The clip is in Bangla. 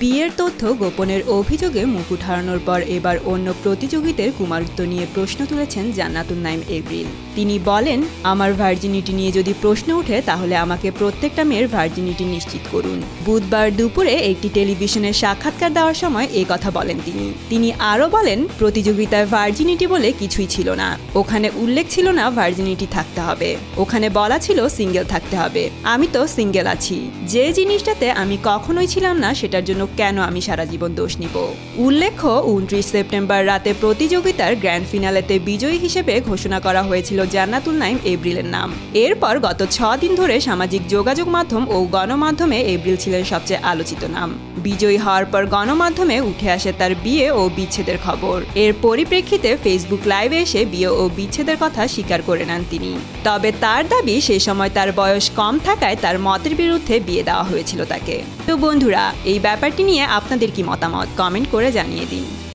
বিয়ের তথ্য গোপনের অভিযোগে মুকুট হারানোর পর এবার অন্য প্রতিযোগীদের কুমারত্ব নিয়ে প্রশ্ন তুলেছেন জান্নাতুল নাইম এপ্রিল। তিনি বলেন, আমার ভার্জিনিটি নিয়ে যদি প্রশ্ন ওঠে তাহলে আমাকে প্রত্যেকটা মেয়ের ভার্জিনিটি নিশ্চিত করুন। বুধবার দুপুরে একটি টেলিভিশনের সাক্ষাৎকার দেওয়ার সময় এই কথা বলেন তিনি। তিনি আরও বলেন, প্রতিযোগিতায় ভার্জিনিটি বলে কিছুই ছিল না। ওখানে উল্লেখ ছিল না ভার্জিনিটি থাকতে হবে। ওখানে বলা ছিল সিঙ্গেল থাকতে হবে। আমি তো সিঙ্গেল আছি। যে জিনিসটাতে আমি কখনোই ছিলাম না, সেটার জন্য কেন আমি সারা জীবন দোষ নিব? উল্লেখ্য, উনত্রিশ সেপ্টেম্বর রাতে প্রতিযোগিতার গ্র্যান্ড ফিনালেতে বিজয়ী হিসেবে ঘোষণা করা হয়েছিল জান্নাতুল নাইম এব্রিলের নাম। এরপর গত ছ দিন ধরে সামাজিক যোগাযোগ মাধ্যম ও গণমাধ্যমে এব্রিল ছিলেন সবচেয়ে আলোচিত নাম। বিজয়ী হওয়ার পর গণমাধ্যমে উঠে আসে তার বিয়ে ও বিচ্ছেদের খবর। এর পরিপ্রেক্ষিতে ফেসবুক লাইভে এসে বিয়ে ও বিচ্ছেদের কথা স্বীকার করে নেন তিনি। তবে তার দাবি, সে সময় তার বয়স কম থাকায় তার মতের বিরুদ্ধে বিয়ে দেওয়া হয়েছিল তাকে। তো বন্ধুরা, এই ব্যাপারটি নিয়ে আপনাদের কি মতামত? কমেন্ট করে জানিয়ে দিন।